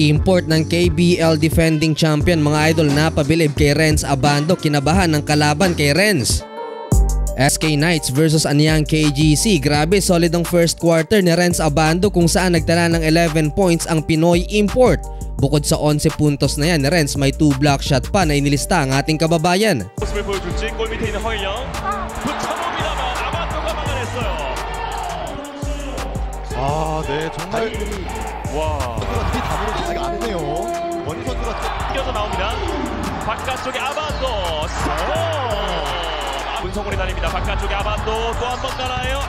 Import ng KBL defending champion mga idol napabilib kay Renz Abando kinabahan ng kalaban kay Renz. SK Knights versus Anyang KGC. Grabe, solid ang first quarter ni Renz Abando kung saan nagtala ng 11 points ang Pinoy import. Bukod sa 11 puntos na yan, ni Renz may 2 block shot pa na inilista ang ating kababayan. 모습을 보여줄지 골 밑에 있는 허일영 붙여봅니다만 아반도가 막아냈어요. 아, 네, 정말 와 선수가 뒤 답으로 아직 안 했네요. 원 선수가 뛰어서 나옵니다. 바깥쪽에 아반도 스톱. 문성훈이 달립니다. 바깥쪽에 아반도 또 한번 가나요?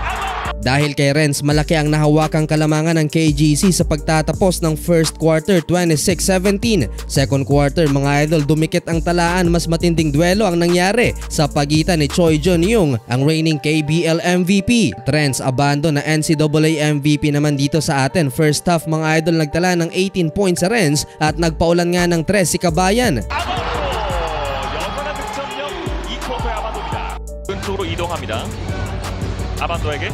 아반도. Dahil kay Renz, malaki ang nahawakang kalamangan ng KGC sa pagtatapos ng first quarter 26-17. Second quarter mga idol, dumikit ang talaan mas matinding duelo ang nangyari sa pagitan ni Choi Jun Yung, ang reigning KBL MVP. Trends Abando na NCAA MVP naman dito sa atin. First half mga idol nagtala ng 18 points sa Renz at nagpaulan nga ng 3 si Kabayan. 아반도 여전한 득점력 2쿼터의 아반도입니다. 왼쪽으로 이동합니다. 아반도에게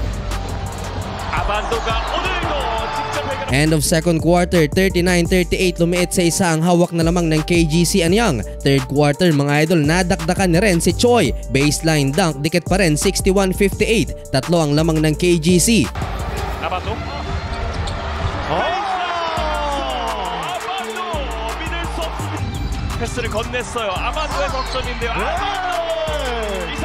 End of second quarter, 39-38 lumiit sa isa ang hawak na lamang ng KGC Anyang. Third quarter mga idol, nadakdakan ni rin si Choi. Baseline dunk, dikit pa rin 61-58. Tatlo ang lamang ng KGC. 아반도. 아! 아반도 믿을 수 없습니다. 패스를 건넸어요. 아반도의 덕점인데요. 아반도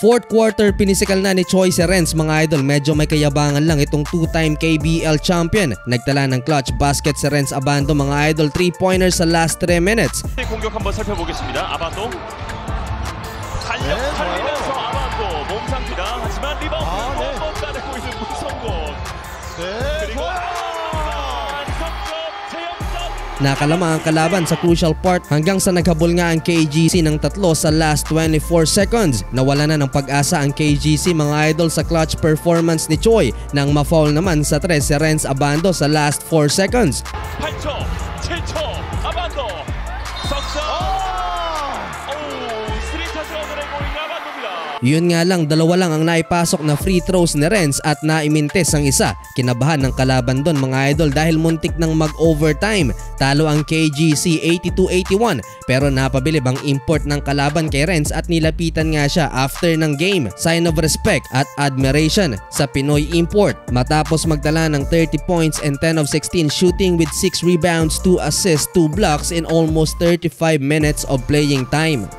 Fourth quarter, pinisikal na ni Choi si Renz mga idol. Medyo may kayabangan lang itong two-time KBL champion. Nagtala ng clutch basket si Renz Abando mga idol. 3-pointers sa last 3 minutes. 공격 한번 살펴보겠습니다. 아반도 달려 네, 달리면 제영점 Nakalamang ang kalaban sa crucial part hanggang sa naghabol nga ang KGC ng tatlo sa last 24 seconds. Nawala na ng pag-asa ang KGC mga idol sa clutch performance ni Choi nang ma-foul naman sa 3 si Renz Abando sa last 4 seconds. 8초 7초 아반도 석점 오 스리타스 얻어내고 있는 아반도입니다. yun nga lang, dalawa lang ang naipasok na free throws ni Renz at naimintes ang isa. Kinabahan ng kalaban doon mga idol dahil muntik ng mag-overtime. Talo ang KGC 82-81 pero napabilib ang import ng kalaban kay Renz at nilapitan nga siya after ng game. Sign of respect at admiration sa Pinoy import. Matapos magtala ng 30 points and 10 of 16 shooting with 6 rebounds, 2 assists, 2 blocks in almost 35 minutes of playing time.